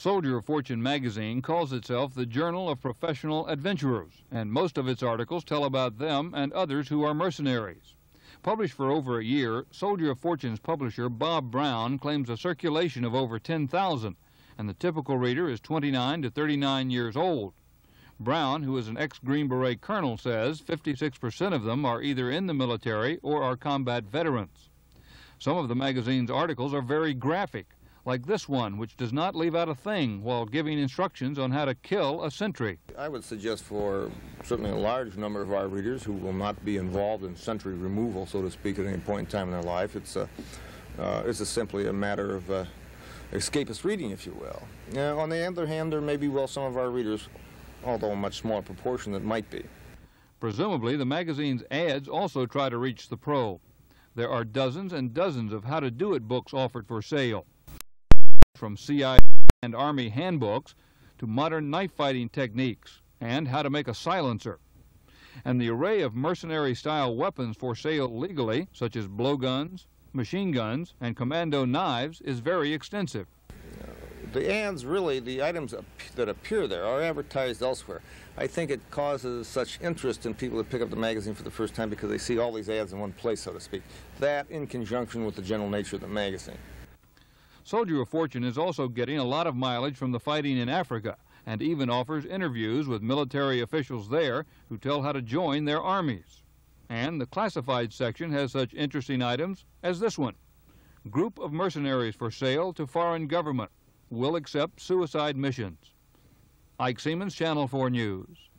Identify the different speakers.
Speaker 1: Soldier of Fortune magazine calls itself the Journal of Professional Adventurers, and most of its articles tell about them and others who are mercenaries. Published for over a year, Soldier of Fortune's publisher Bob Brown claims a circulation of over 10,000, and the typical reader is 29 to 39 years old. Brown, who is an ex-Green Beret colonel, says 56% of them are either in the military or are combat veterans. Some of the magazine's articles are very graphic, like this one, which does not leave out a thing while giving instructions on how to kill a sentry.
Speaker 2: I would suggest for certainly a large number of our readers who will not be involved in sentry removal, so to speak, at any point in time in their life, it's, a, uh, it's a simply a matter of uh, escapist reading, if you will. Now, on the other hand, there may be, well, some of our readers, although a much smaller proportion, that might be.
Speaker 1: Presumably, the magazine's ads also try to reach the pro. There are dozens and dozens of how to do it books offered for sale from CIA and Army handbooks to modern knife fighting techniques and how to make a silencer. And the array of mercenary style weapons for sale legally, such as blowguns, machine guns, and commando knives, is very extensive.
Speaker 2: The ads, really, the items that appear there are advertised elsewhere. I think it causes such interest in people that pick up the magazine for the first time because they see all these ads in one place, so to speak. That in conjunction with the general nature of the magazine.
Speaker 1: Soldier of Fortune is also getting a lot of mileage from the fighting in Africa and even offers interviews with military officials there who tell how to join their armies. And the classified section has such interesting items as this one. Group of mercenaries for sale to foreign government will accept suicide missions. Ike Seamans, Channel 4 News.